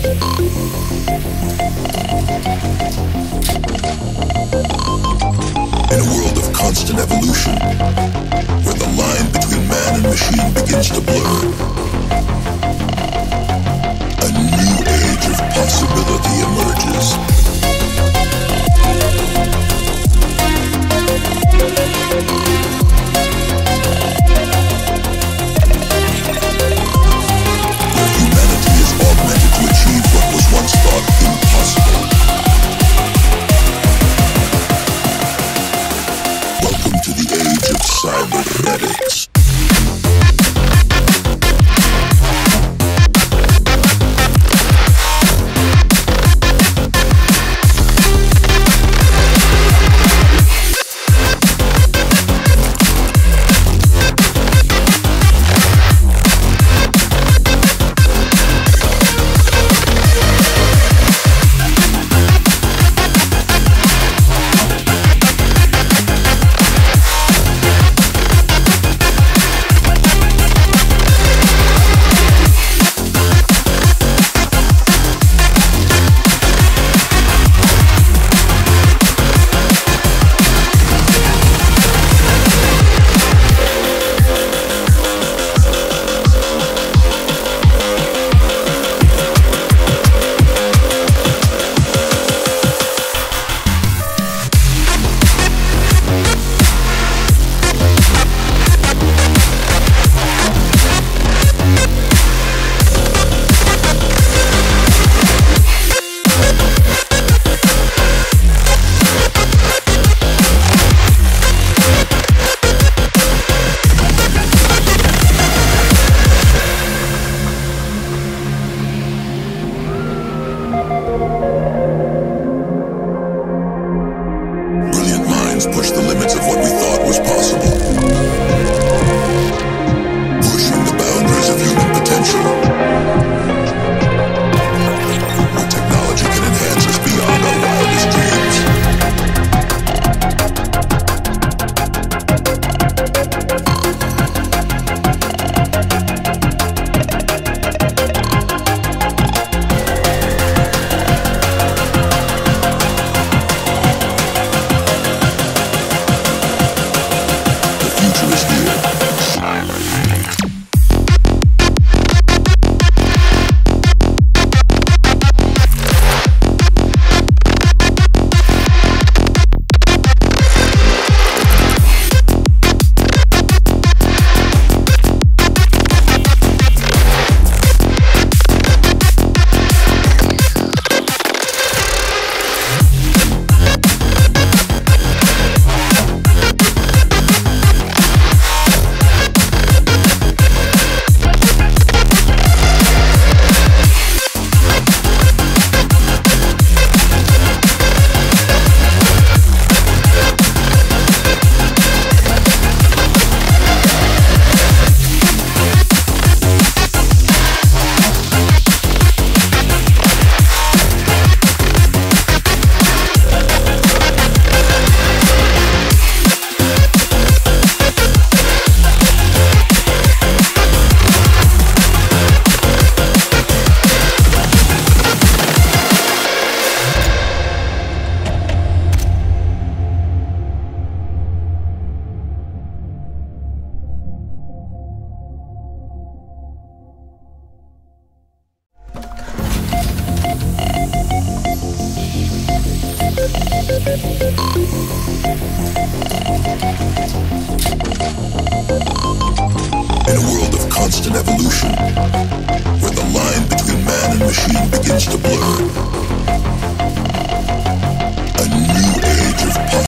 In a world of constant evolution, where the line between man and machine begins to blur, a new age of possibility emerges. Age of cybernetics. In a world of constant evolution, where the line between man and machine begins to blur,